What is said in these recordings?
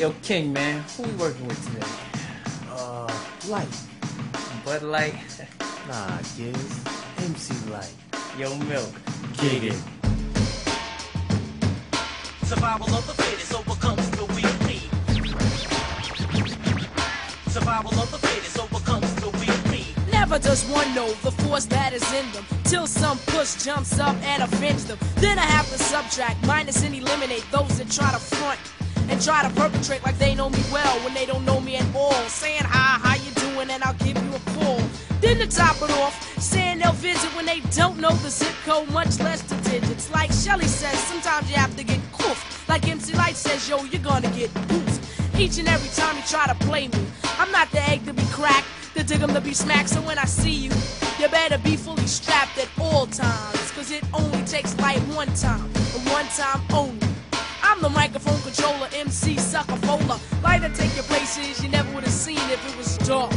Yo, King, man, who we working with today? Uh, Lyte. Bud Light? Nah, Giz. MC Lyte. Yo, Milk. Get it. Survival of the fittest overcomes the weak. Survival of the fittest overcomes the weak. Never does one know the force that is in them. Till some push jumps up and avenge them. Then I have to subtract, minus, and eliminate those that try to front and try to perpetrate like they know me well when they don't know me at all. Saying hi, how you doing, and I'll give you a call. Then to top it off, saying they'll visit when they don't know the zip code, much less the digits. Like Shelly says, sometimes you have to get cooked. Like MC Lyte says, yo, you're gonna get boost. Each and every time you try to play me, I'm not the egg to be cracked, the dig 'em to be smacked. So when I see you, you better be fully strapped at all times. Cause it only takes Lyte one time, and one time only. MC sucker fola. Light to take your places you never would have seen if it was dark.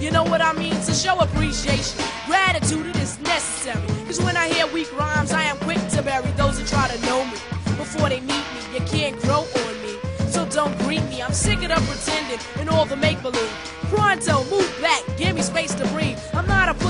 You know what I mean? To show appreciation, gratitude it is necessary. Cause when I hear weak rhymes, I am quick to bury those who try to know me. Before they meet me, you can't grow on me. So don't greet me, I'm sick of pretending and all the make believe. Pronto, move back, give me space to breathe.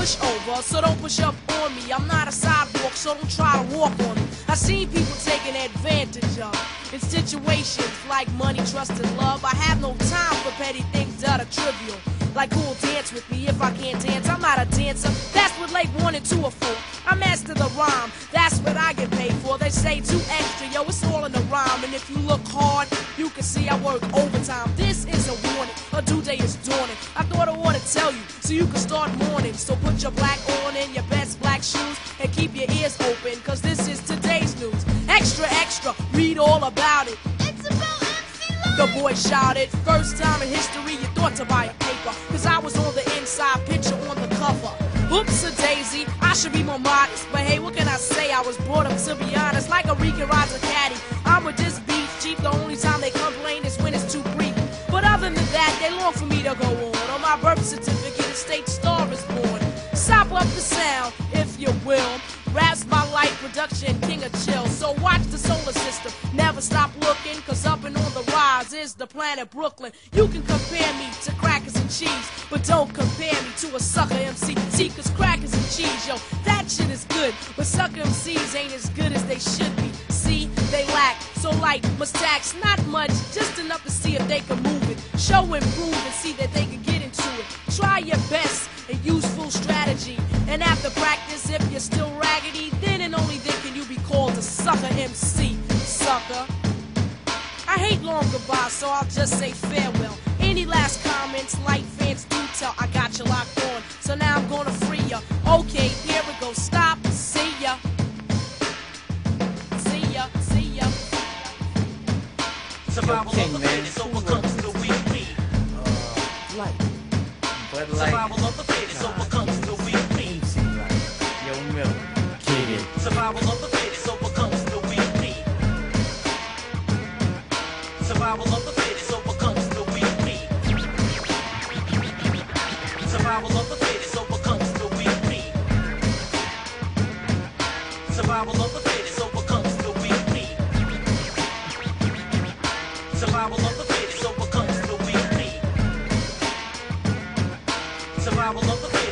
Pushover, so don't push up on me. I'm not a sidewalk, so don't try to walk on me. I've seen people taking advantage of in situations like money, trust, and love. I have no time for petty things that are trivial. Like who'll dance with me if I can't dance? I'm not a dancer. That's what like one and two are for. I master the rhyme. That's what I get paid for. They say too extra, yo, it's all in the rhyme. And if you look hard, you can see I work overtime. This is a warning. A due day is dawning. Your black on in your best black shoes and keep your ears open. Cause this is today's news. Extra, extra, read all about it. It's about MC. The boy shouted, first time in history you thought to buy a paper. Cause I was on the inside picture on the cover. Oops a daisy, I should be more modest. But hey, what can I say? I was brought up to be honest, like a Rican rides a caddy. I'm with this beef cheap, the only time they complain is when it's too brief. But other than that, they long for me to go on. On my birth certificate, a state will. Raps my life production, king of chill. So watch the solar system, never stop looking, cause up and on the rise is the planet Brooklyn. You can compare me to crackers and cheese, but don't compare me to a sucker MC. See, cause crackers and cheese, yo, that shit is good, but sucker MCs ain't as good as they should be. See, they lack, so like, must tax, not much, just enough to see if they can move it. Show and prove and see that they can get into it. Try your best and use full strategy. And after practice, long goodbye, so I'll just say farewell. Any last comments, Lyte fans do tell I got you locked on. So now I'm gonna free ya. Okay, here we go. Stop. See ya. See ya. See ya. Survival King, of the man. fittest overcomes the weak. Uh, Lyte. Bud Light? Survival of the fittest overcomes the weak. MC Lyte. Yo, Milk. Get it. Survival of the Survival of the fittest overcomes the weak. Me. Survival of the fittest overcomes the weak. Me. Survival of the fittest overcomes the weak. Me. Survival of the fittest overcomes the weak. Me. Survival of the fittest.